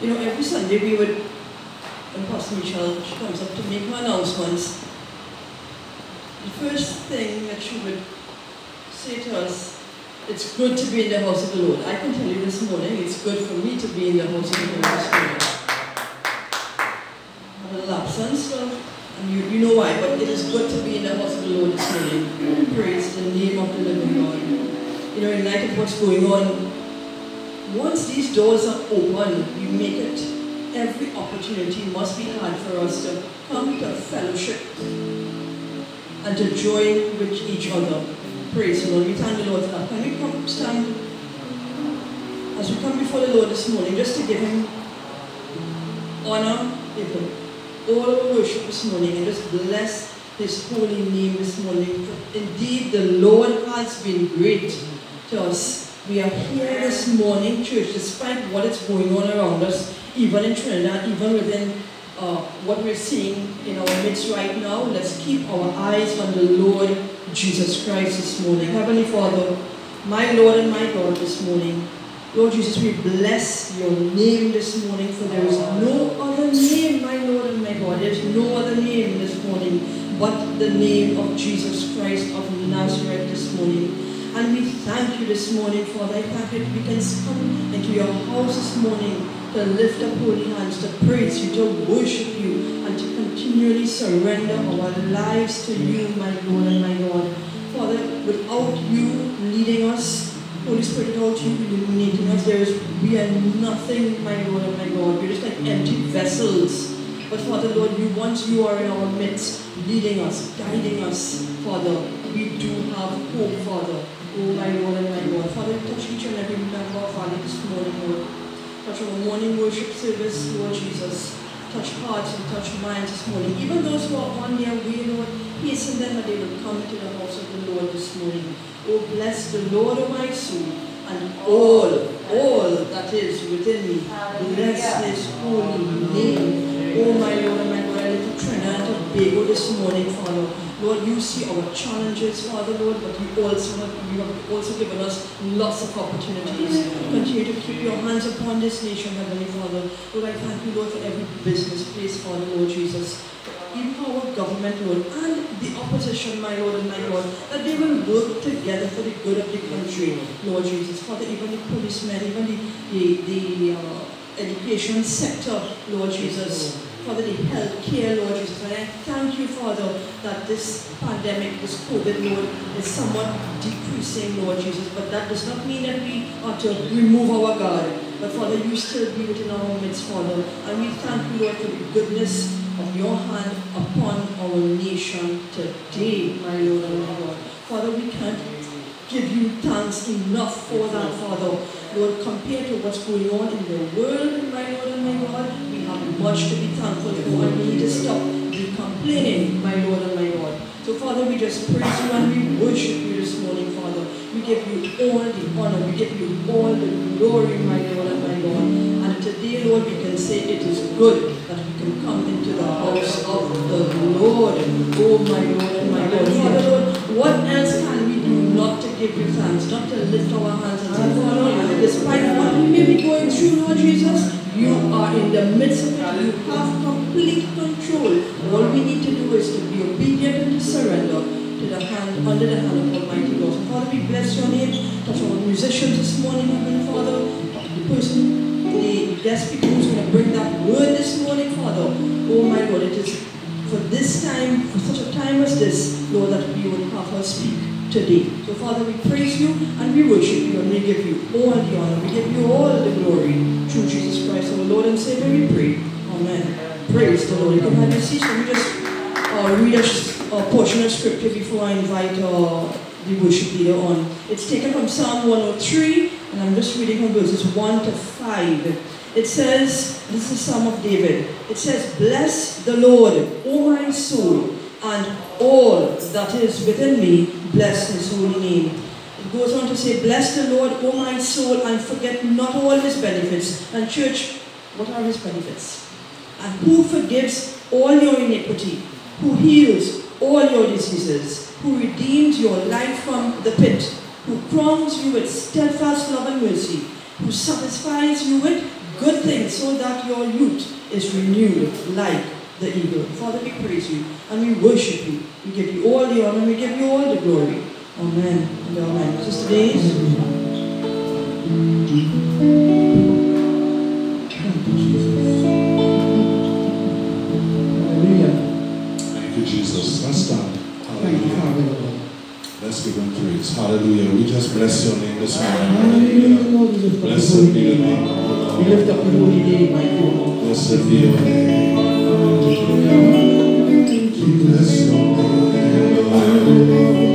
You know, every Sunday we would, when Pastor Michelle she comes up to make her announcements, the first thing that she would say to us, it's good to be in the house of the Lord. I can tell you this morning, it's good for me to be in the house of the Lord this morning. A little absence, well, and you, you know why, but it is good to be in the house of the Lord this morning. Praise the name of the living God. You know, in light of what's going on, once these doors are open, we make it, every opportunity must be had for us to come to fellowship and to join with each other. Praise the Lord. We thank the Lord for that. Can we come stand as we come before the Lord this morning just to give Him honor, give Him all our worship this morning and just bless His holy name this morning. Indeed, the Lord has been great to us. We are here this morning, church, despite what is going on around us, even in Trinidad, even within uh, what we're seeing in our midst right now. Let's keep our eyes on the Lord Jesus Christ this morning. Heavenly Father, my Lord and my God this morning, Lord Jesus, we bless your name this morning, for there is no other name, my Lord and my God. There is no other name this morning but the name of Jesus Christ of Nazareth this morning. And we thank you this morning. I thank you that we can come into your house this morning to lift up holy hands, to praise you, to worship you, and to continually surrender our lives to you, my Lord and my God. Father, without you leading us, Holy Spirit, without you illuminating us, there is we are nothing, my Lord and my God. We're just like empty vessels. But Father, Lord, you once you are in our midst, leading us, guiding us, Father, we do have hope, Father. Oh, my Lord and my God. Father, touch each and every member, Father, this morning, Lord. Touch our morning worship service, Lord Jesus. Touch hearts and touch minds this morning. Even those who are on their way, Lord, hasten them that they will come to the house of the Lord this morning. Oh, bless the Lord, of my soul, and all, all that is within me. Bless his holy name. Oh, my Lord and my God, I lift Trinidad and this morning, Father. Lord, you see our challenges, Father, Lord, but you also have, you have also given us lots of opportunities. Continue to keep your hands upon this nation, Heavenly Father. Lord, I thank you, Lord, for every business place, Father, Lord Jesus. Even our government, Lord, and the opposition, my Lord and my God, that they will work together for the good of the country, Lord Jesus. Father, even the policemen, even the, the, the uh, education sector, Lord Jesus. Father, the health care, Lord Jesus. And I thank you, Father, that this pandemic, this COVID, Lord, is somewhat decreasing, Lord Jesus. But that does not mean that we are to remove our God. But Father, you still be within our midst, Father. And we thank you, Lord, for the goodness of your hand upon our nation today, my Lord and my God. Father, we can't give you thanks enough for that, Father. Lord, compared to what's going on in the world, my Lord and my God, we have much to be thankful for, and we need to stop the complaining, my Lord and my God. So, Father, we just praise you and we worship you this morning, Father. We give you all the honor, we give you all the glory, my Lord and my God. And today, Lord, we can say it is good that we can come into the house of the Lord. Oh, my Lord and my God. Father, Lord, what else give you thanks, not to lift our hands and say, Father, despite what we may be going through, Lord Jesus, you are in the midst of it. You have complete control. All we need to do is to be obedient and to surrender to the hand, under the hand of Almighty God. So, Father, we bless your name. Touch our musicians this morning, Heavenly Father. The person, the guest speaker who's going to bring that word this morning, Father. Oh my God, it is for this time, for such a time as this, Lord, that we would have her speak today. So, Father, we praise you and we worship you and we give you all the honor. We give you all the glory through Jesus Christ, our Lord and Savior. We pray. Amen. Praise the Lord. You can have your seats. Let me just uh, read a, a, portion of scripture before I invite uh, the worship leader on. It's taken from Psalm 103, and I'm just reading from verses 1 to 5. It says, this is Psalm of David. It says, Bless the Lord, O my soul, and all that is within me, bless his holy name. It goes on to say, Bless the Lord, O my soul, and forget not all his benefits. And church, what are his benefits? And who forgives all your iniquity, who heals all your diseases, who redeems your life from the pit, who crowns you with steadfast love and mercy, who satisfies you with good things so that your youth is renewed like the eagle. Father, we praise you and we worship you. We give you all the honor we give you all the glory. Amen and amen. Sister Denise? Thank you, Jesus. Let's stand. Hallelujah. Let's give him praise. Hallelujah. We just bless your name this morning. Hallelujah. Blessed be the name We lift up your holy name, my God. Blessed be your name. Bless your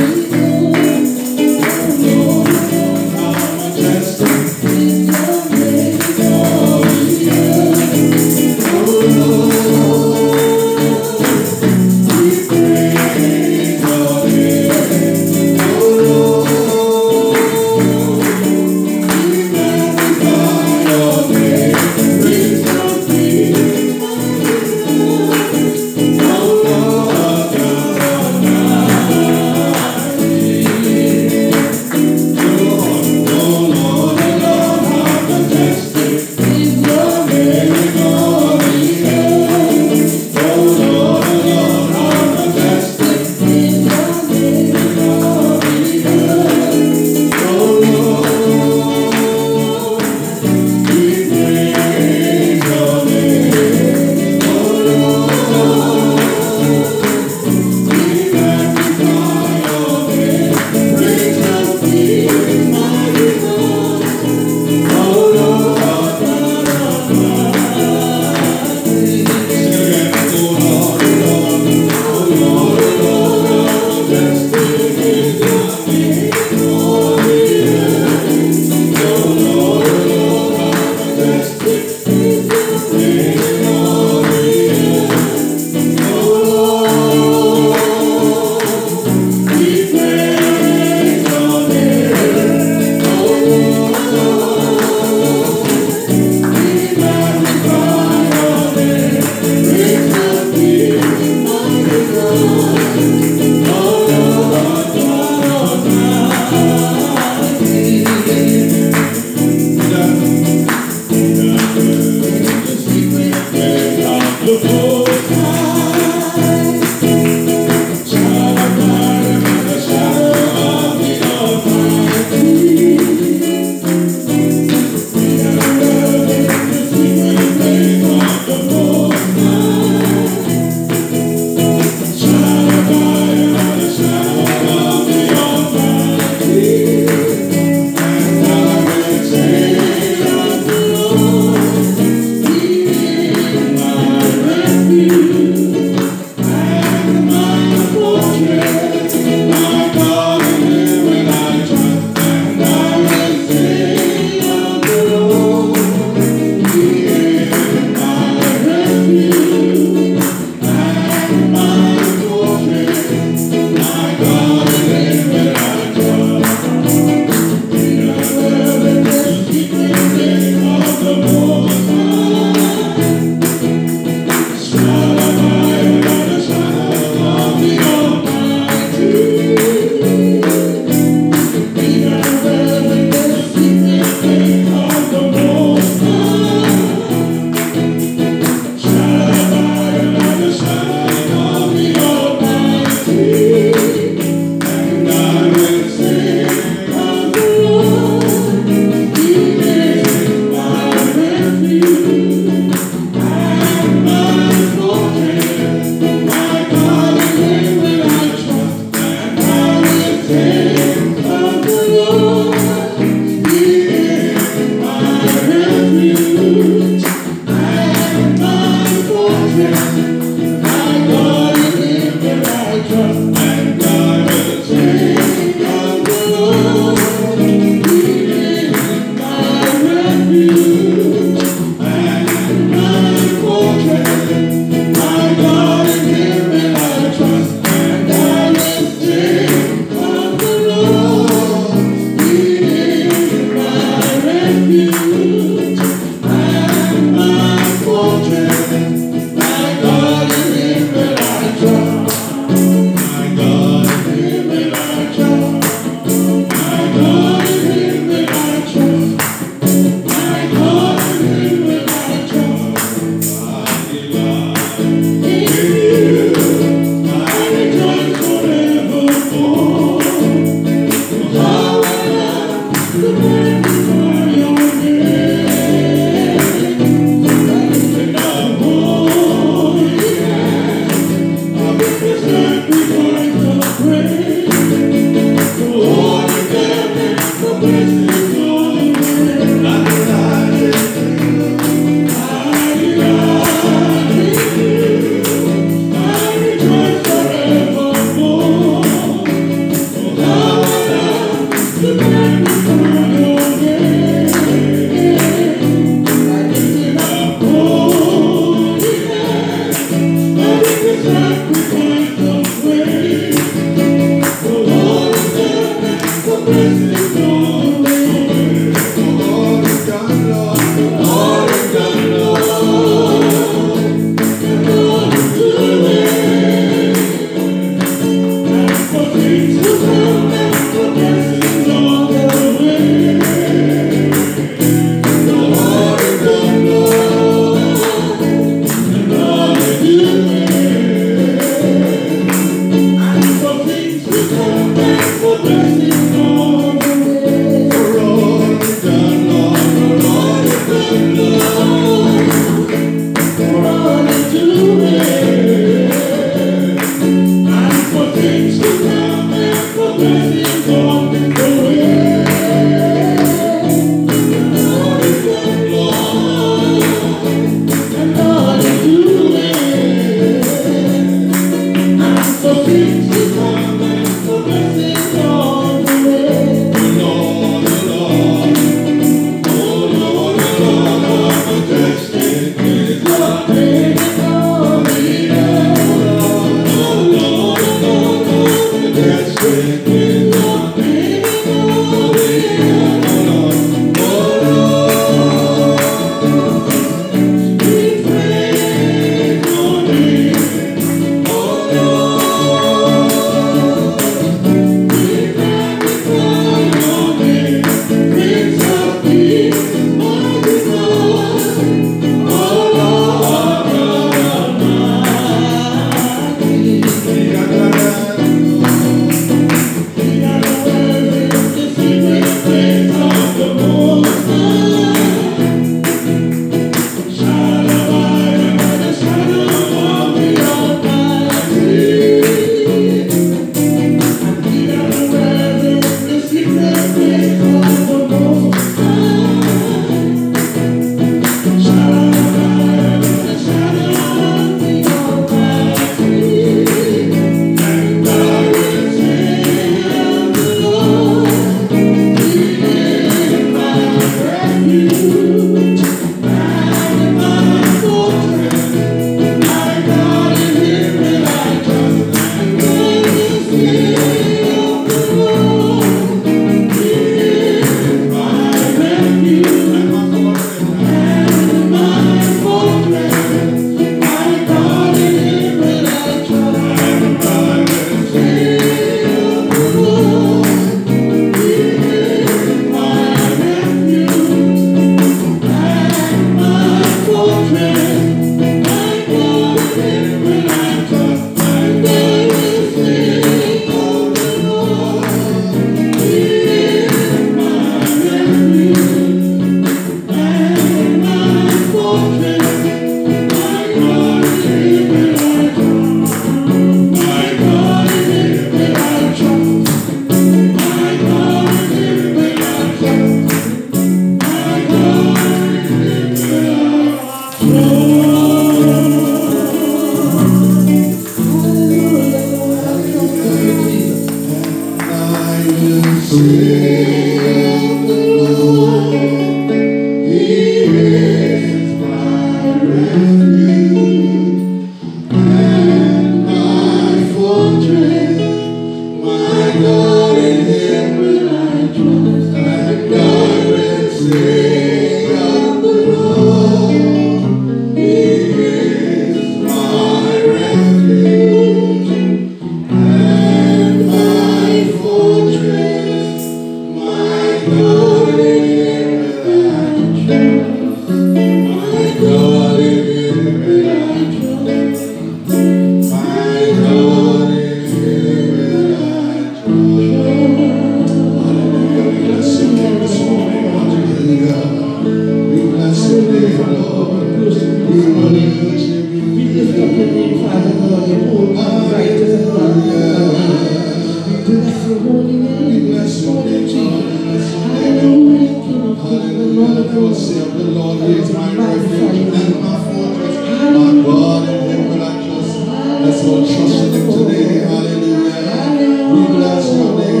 will say the Lord, is my refuge and my fortress, my God, in him will I trust. Let's all trust in him today. Hallelujah. We bless your name.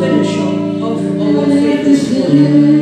Finisher of our faith this.